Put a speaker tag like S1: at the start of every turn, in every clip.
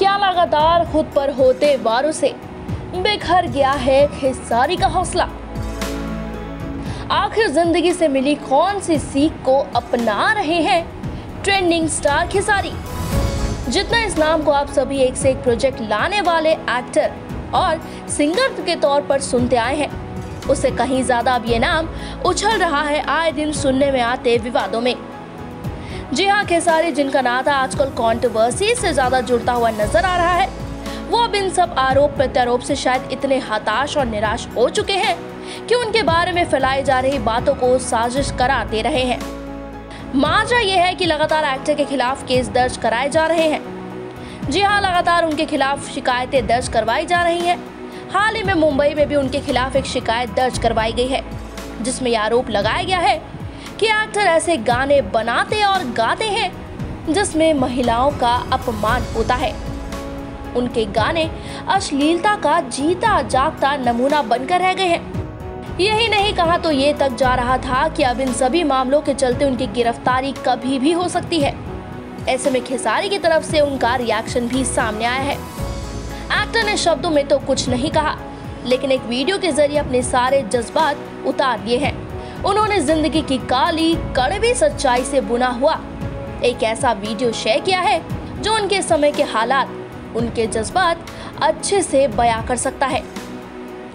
S1: क्या लगातार खुद पर होते वारों से? बेघर गया है खेसारी का हौसला। आखिर ज़िंदगी से मिली कौन सी सीख को अपना रहे हैं ट्रेंडिंग स्टार खेसारी? जितना इस नाम को आप सभी एक से एक प्रोजेक्ट लाने वाले एक्टर और सिंगर के तौर पर सुनते आए हैं। उससे कहीं ज़्यादा अब ये नाम उछल रहा है, आए दिन सुनने में आते विवादों में। जी हाँ खेसारी जिनका नाता आजकल कंट्रोवर्सी से ज़्यादा जुड़ता हुआ नज़र आ रहा है। वो अब इन सब आरोप प्रत्यारोप से शायद इतने हताश और निराश हो चुके हैं कि उनके बारे में फैलाई जा रही बातों को साजिश कराते रहे हैं। माजा यह है कि लगातार एक्टर के खिलाफ केस दर्ज कराए जा रहे हैं। जी हाँ लगातार उनके खिलाफ शिकायतें दर्ज करवाई जा रही हैं। हाल ही में मुंबई में भी उनके खिलाफ एक शिकायत दर्ज करवाई गई है, जिसमें आरोप लगाया गया है कि एक्टर ऐसे गाने बनाते और गाते हैं, जिसमें महिलाओं का अपमान होता है। उनके गाने अश्लीलता का जीता जागता नमूना बनकर रह गए हैं। यही नहीं कहा तो ये तक जा रहा था कि अब इन सभी मामलों के चलते उनकी गिरफ्तारी कभी भी हो सकती है। ऐसे में खेसारी की तरफ़ से उनका रिएक्शन भी सामने आया है। एक्टर ने शब्दों में तो कुछ नहीं कहा, लेकिन एक वीडियो के ज़रिए अपने सारे जज्बात उतार दिए हैं। उन्होंने ज़िंदगी की काली, कड़वी सच्चाई से बुना हुआ। एक ऐसा वीडियो शेयर किया है, जो उनके समय के हालात, उनके जज्बात अच्छे से बयां कर सकता है।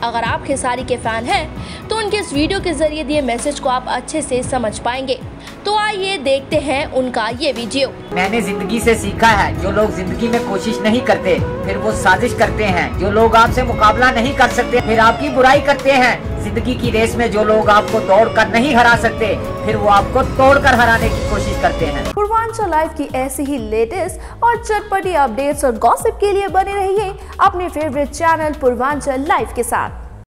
S1: अगर आप खेसारी के फ़ैन हैं तो उनके इस वीडियो के ज़रिए दिए मैसेज को आप अच्छे से समझ पाएँगे। तो आइए देखते हैं उनका ये वीडियो।
S2: मैंने ज़िंदगी से सीखा है, जो लोग ज़िंदगी में कोशिश नहीं करते, फिर वो साजिश करते हैं। जो लोग आपसे मुकाबला नहीं कर सकते, फिर आपकी बुराई करते हैं। ज़िंदगी की रेस में जो लोग आपको दौड़ कर नहीं हरा सकते, फिर वो आपको तोड़ कर हराने की कोशिश करते हैं।
S3: पूर्वांचल लाइफ की ऐसी ही लेटेस्ट और चटपटी अपडेट्स और गॉसिप के लिए बने रहिए अपने फेवरेट चैनल पूर्वांचल लाइफ के साथ।